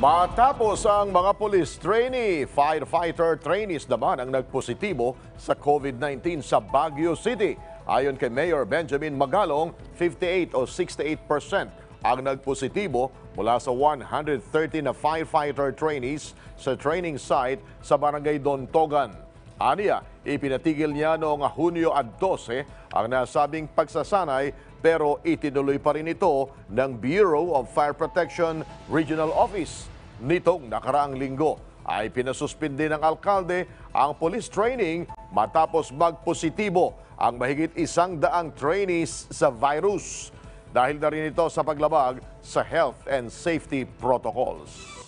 Matapos ang mga police trainee, firefighter trainees naman ang nagpositibo sa COVID-19 sa Baguio City. Ayon kay Mayor Benjamin Magalong, 58 o 68% ang nagpositibo mula sa 130 na firefighter trainees sa training site sa Barangay Dontogan. Aniya, ipinatigil niya noong Hunyo at 12 ang nasabing pagsasanay pero itinuloy pa rin ito ng Bureau of Fire Protection Regional Office. Nitong nakaraang linggo ay pinasuspindi ng alkalde ang police training matapos magpositibo ang mahigit isang daang trainees sa virus. Dahil na rin ito sa paglabag sa health and safety protocols.